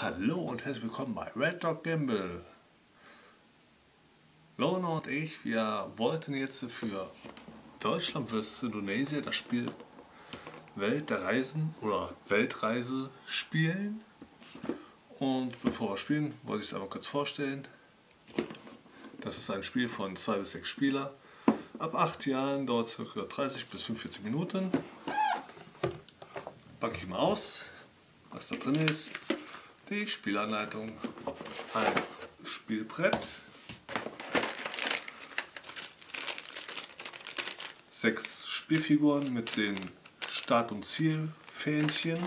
Hallo und herzlich willkommen bei Red Dog Gamble. Lorna und ich, wir wollten jetzt für Deutschland vs. Indonesien das Spiel Welt der Reisen oder Weltreise spielen. Und bevor wir spielen, wollte ich es einmal kurz vorstellen. Das ist ein Spiel von 2 bis 6 Spieler. Ab 8 Jahren dauert es ca. 30 bis 45 Minuten. Packe ich mal aus, was da drin ist. Die Spielanleitung, ein Spielbrett, sechs Spielfiguren mit den Start- und Zielfähnchen.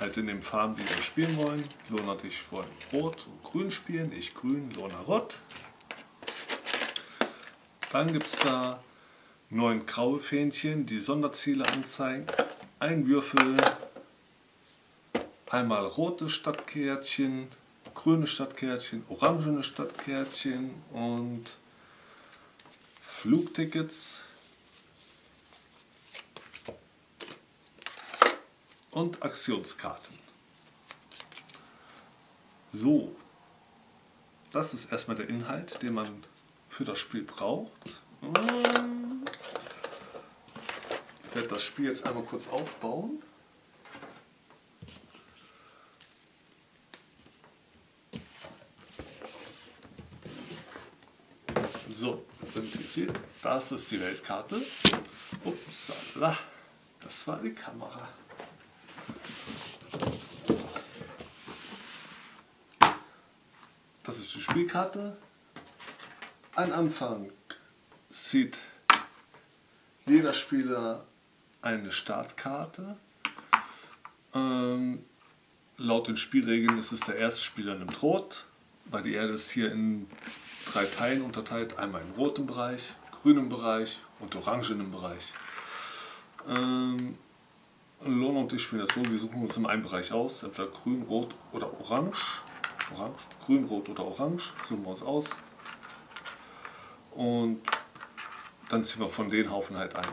Halt in den Farben, die wir spielen wollen. Lona und ich wollen Rot und Grün spielen. Ich Grün, Lona Rot. Dann gibt es da neun graue Fähnchen, die Sonderziele anzeigen. Ein Würfel, einmal rote Stadtkärtchen, grüne Stadtkärtchen, orangene Stadtkärtchen und Flugtickets und Aktionskarten. So, das ist erstmal der Inhalt, den man für das Spiel braucht. Ich werde das Spiel jetzt einmal kurz aufbauen. So, identifiziert. Das ist die Weltkarte. Upsala, das war die Kamera. Das ist die Spielkarte. Am Anfang sieht jeder Spieler eine Startkarte. Ähm, laut den Spielregeln ist es der erste Spieler nimmt Rot, weil die Erde ist hier in drei Teilen unterteilt. Einmal im roten Bereich, grünen Bereich und orangenen Bereich. Ähm, Lona und ich spielen das so, wir suchen uns in einem Bereich aus, entweder grün, rot oder orange. Orange, grün, rot oder orange, suchen wir uns aus. Und dann ziehen wir von den Haufen halt ein.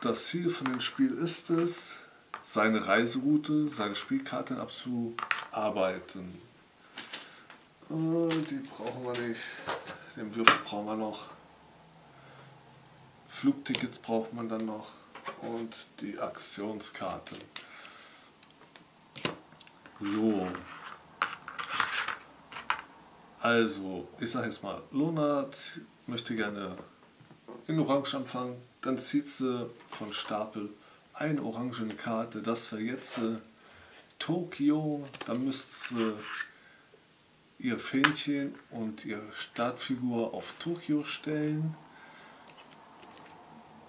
Das Ziel von dem Spiel ist es, seine Reiseroute, seine Spielkarte abzuarbeiten. Äh, die brauchen wir nicht. Den Würfel brauchen wir noch. Flugtickets braucht man dann noch. Und die Aktionskarten. So. Also, ich sage jetzt mal, Lona möchte gerne in Orange anfangen. Dann zieht sie von Stapel eine orangene Karte. Das wäre jetzt äh, Tokio. Da müsste sie ihr Fähnchen und ihre Startfigur auf Tokio stellen.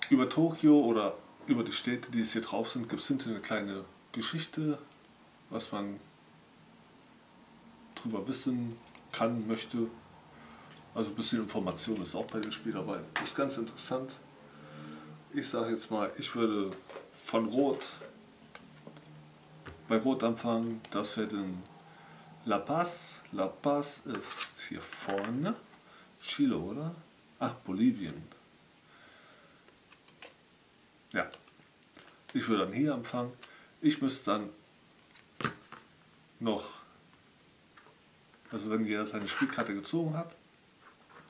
Über Tokio oder über die Städte, die es hier drauf sind, gibt es hinter eine kleine Geschichte, was man drüber wissen kann, möchte. Also ein bisschen Information ist auch bei dem Spiel dabei. Ist ganz interessant. Ich sage jetzt mal, ich würde von Rot bei Rot anfangen. Das wäre dann La Paz. La Paz ist hier vorne. Chile, oder? Ach, Bolivien. Ja. Ich würde dann hier anfangen. Ich müsste dann noch, also wenn jeder seine Spielkarte gezogen hat,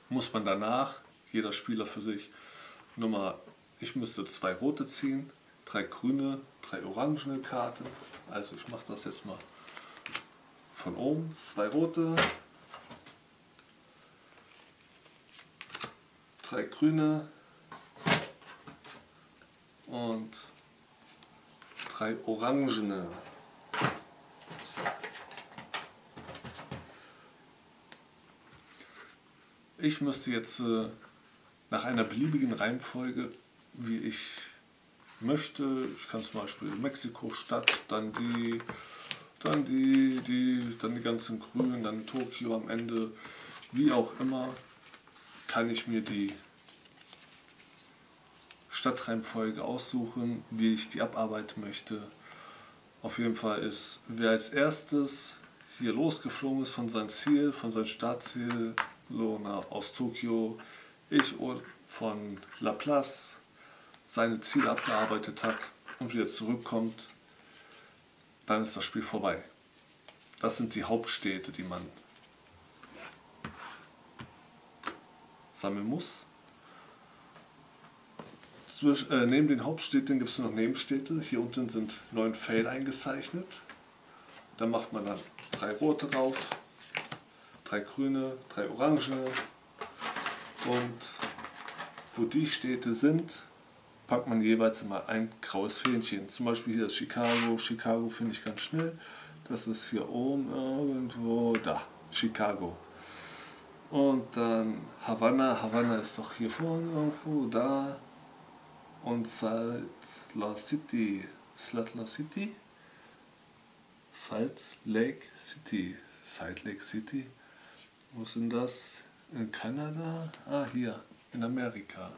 muss man danach, jeder Spieler für sich, Nummer, ich müsste zwei rote ziehen, drei grüne, drei orangene Karten. Also ich mache das jetzt mal von oben zwei rote, drei grüne und drei orangene. So. Ich müsste jetzt äh, nach einer beliebigen Reihenfolge, wie ich möchte, ich kann zum Beispiel Mexiko-Stadt, dann die dann die, die, dann die ganzen Grünen, dann Tokio am Ende, wie auch immer, kann ich mir die Stadtreihenfolge aussuchen, wie ich die abarbeiten möchte. Auf jeden Fall ist, wer als erstes hier losgeflogen ist von seinem Ziel, von seinem Startziel, Lona aus Tokio, ich von La Place, seine Ziele abgearbeitet hat und wieder zurückkommt, dann ist das Spiel vorbei. Das sind die Hauptstädte, die man sammeln muss. Zwisch, äh, neben den Hauptstädten gibt es noch Nebenstädte. Hier unten sind neun Felder eingezeichnet. Da macht man dann drei rote drauf, drei grüne, drei orange. Und wo die Städte sind, packt man jeweils immer ein graues Fähnchen. Zum Beispiel hier ist Chicago. Chicago finde ich ganz schnell. Das ist hier oben irgendwo, da, Chicago. Und dann Havanna. Havanna ist doch hier vorne irgendwo, da und Salt Lake City. Salt Lake City? Salt Lake City. Salt Lake City. Wo sind das? In Kanada? Ah, hier, in Amerika.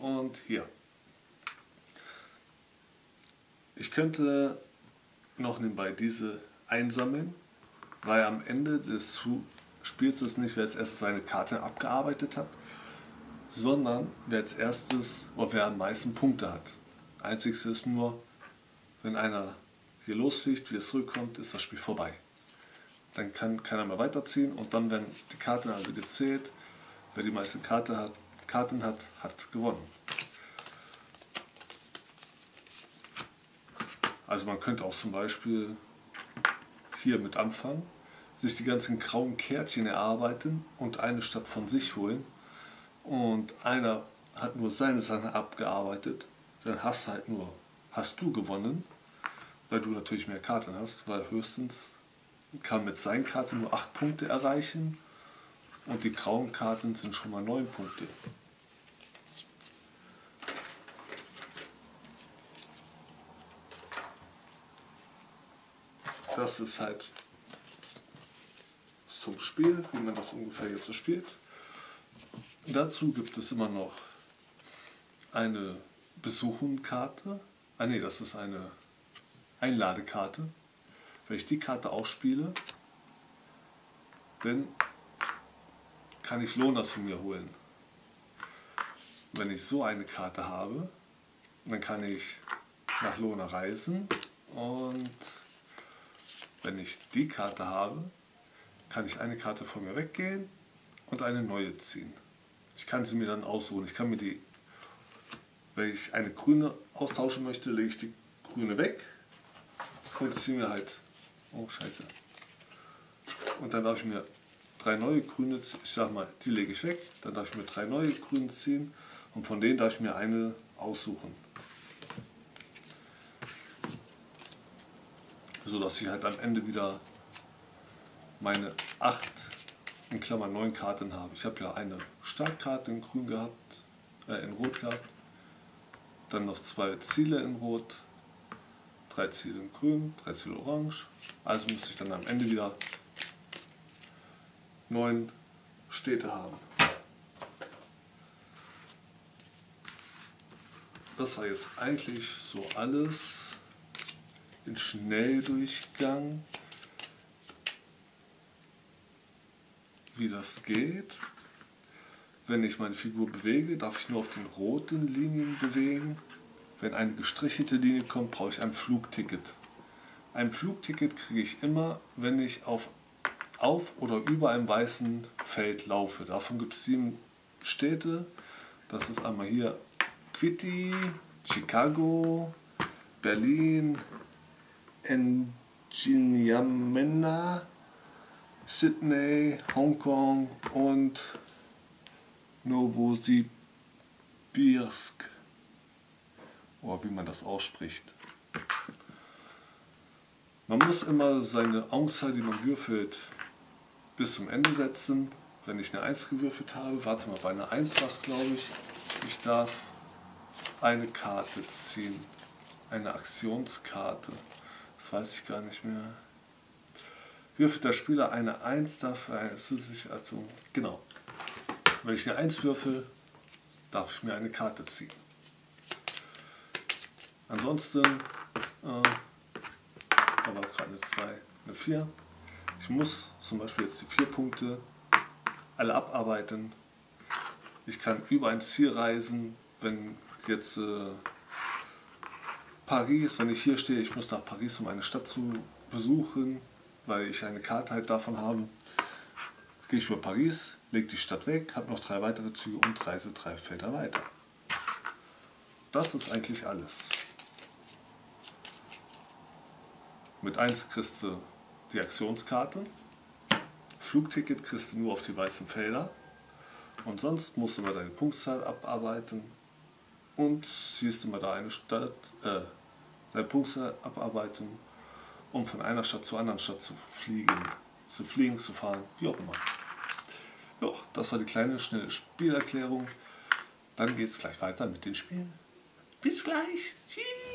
Und hier. Ich könnte noch nebenbei diese einsammeln, weil am Ende des Spiels ist nicht, wer als erstes seine Karte abgearbeitet hat, sondern wer als erstes oder wer am meisten Punkte hat. Einziges ist nur, wenn einer hier losfliegt, wie es zurückkommt, ist das Spiel vorbei. Dann kann keiner mehr weiterziehen und dann werden die Karten also gezählt. Wer die meisten Karte hat, Karten hat, hat gewonnen. Also man könnte auch zum Beispiel hier mit anfangen, sich die ganzen grauen Kärtchen erarbeiten und eine Stadt von sich holen und einer hat nur seine Sache abgearbeitet, dann hast halt nur, hast du gewonnen, weil du natürlich mehr Karten hast, weil höchstens kann mit seinen Karten nur 8 Punkte erreichen und die grauen Karten sind schon mal 9 Punkte. Das ist halt zum Spiel, wie man das ungefähr jetzt so spielt. Dazu gibt es immer noch eine Besuchenkarte. Ah ne, das ist eine Einladekarte. Wenn ich die Karte ausspiele, dann kann ich Lonas von mir holen. Wenn ich so eine Karte habe, dann kann ich nach Lona reisen und wenn ich die Karte habe, kann ich eine Karte von mir weggehen und eine neue ziehen. Ich kann sie mir dann aussuchen. Ich kann mir die, wenn ich eine grüne austauschen möchte, lege ich die grüne weg und ziehe mir halt, oh scheiße. Und dann darf ich mir drei neue grüne, ich sag mal, die lege ich weg, dann darf ich mir drei neue grüne ziehen und von denen darf ich mir eine aussuchen. So dass ich halt am Ende wieder meine acht in Klammern neun Karten habe. Ich habe ja eine Startkarte in grün gehabt, äh, in rot gehabt, dann noch zwei Ziele in rot, drei Ziele in grün, drei Ziele orange. Also muss ich dann am Ende wieder neun Städte haben. Das war jetzt eigentlich so alles in Schnelldurchgang. wie das geht. Wenn ich meine Figur bewege, darf ich nur auf den roten Linien bewegen. Wenn eine gestrichelte Linie kommt, brauche ich ein Flugticket. Ein Flugticket kriege ich immer, wenn ich auf, auf oder über einem weißen Feld laufe. Davon gibt es sieben Städte. Das ist einmal hier Quitty, Chicago, Berlin, N'Djamena, Sydney, Hongkong und Novosibirsk. Oder wie man das ausspricht. Man muss immer seine Anzahl, die man würfelt, bis zum Ende setzen. Wenn ich eine 1 gewürfelt habe, warte mal, bei einer 1 war es glaube ich, ich darf eine Karte ziehen. Eine Aktionskarte. Das weiß ich gar nicht mehr. Würfelt der Spieler eine 1, darf er eine zusätzliche Aktion. Genau. Wenn ich eine 1 würfel, darf ich mir eine Karte ziehen. Ansonsten, äh, da war gerade eine 2, eine 4. Ich muss zum Beispiel jetzt die 4 Punkte alle abarbeiten. Ich kann über ein Ziel reisen, wenn jetzt äh, Paris, wenn ich hier stehe, ich muss nach Paris, um eine Stadt zu besuchen, weil ich eine Karte halt davon habe, gehe ich über Paris, lege die Stadt weg, habe noch drei weitere Züge und reise drei Felder weiter. Das ist eigentlich alles. Mit 1 kriegst du die Aktionskarte, Flugticket kriegst du nur auf die weißen Felder und sonst musst du mal deine Punktzahl abarbeiten und siehst du mal da eine Stadt, äh, deine Punktzahl abarbeiten, um von einer Stadt zur anderen Stadt zu fliegen, zu fliegen, zu fahren, wie auch immer. Ja, das war die kleine, schnelle Spielerklärung. Dann geht es gleich weiter mit den Spielen. Bis gleich. Tschüss.